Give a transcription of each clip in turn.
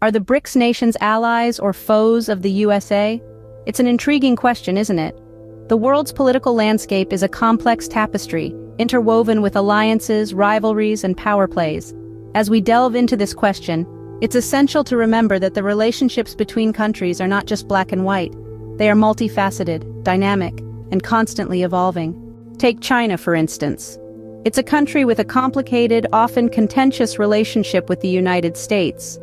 Are the BRICS nations allies or foes of the USA? It's an intriguing question, isn't it? The world's political landscape is a complex tapestry, interwoven with alliances, rivalries, and power plays. As we delve into this question, it's essential to remember that the relationships between countries are not just black and white. They are multifaceted, dynamic, and constantly evolving. Take China, for instance. It's a country with a complicated, often contentious relationship with the United States.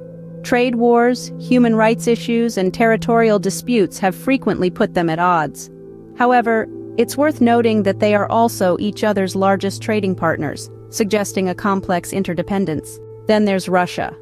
Trade wars, human rights issues, and territorial disputes have frequently put them at odds. However, it's worth noting that they are also each other's largest trading partners, suggesting a complex interdependence. Then there's Russia.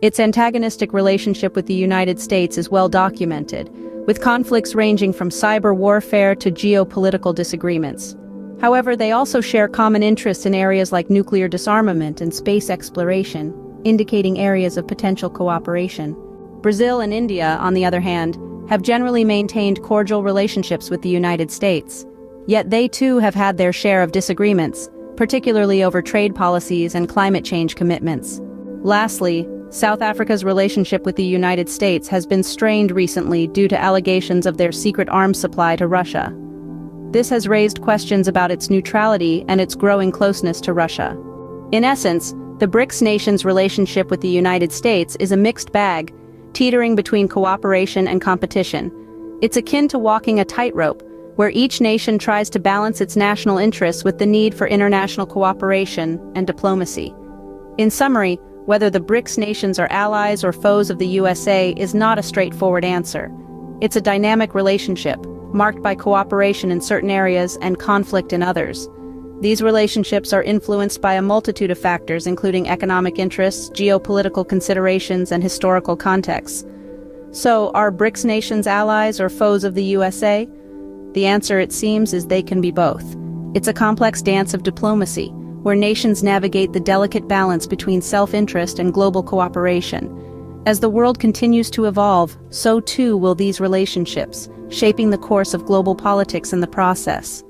Its antagonistic relationship with the United States is well documented, with conflicts ranging from cyber warfare to geopolitical disagreements. However, they also share common interests in areas like nuclear disarmament and space exploration, indicating areas of potential cooperation. Brazil and India, on the other hand, have generally maintained cordial relationships with the United States. Yet they too have had their share of disagreements, particularly over trade policies and climate change commitments. Lastly, South Africa's relationship with the United States has been strained recently due to allegations of their secret arms supply to Russia. This has raised questions about its neutrality and its growing closeness to Russia. In essence, the BRICS nations' relationship with the United States is a mixed bag, teetering between cooperation and competition. It's akin to walking a tightrope, where each nation tries to balance its national interests with the need for international cooperation and diplomacy. In summary, whether the BRICS nations are allies or foes of the USA is not a straightforward answer. It's a dynamic relationship, marked by cooperation in certain areas and conflict in others. These relationships are influenced by a multitude of factors including economic interests, geopolitical considerations, and historical contexts. So, are BRICS nations allies or foes of the USA? The answer, it seems, is they can be both. It's a complex dance of diplomacy, where nations navigate the delicate balance between self-interest and global cooperation. As the world continues to evolve, so too will these relationships, shaping the course of global politics in the process.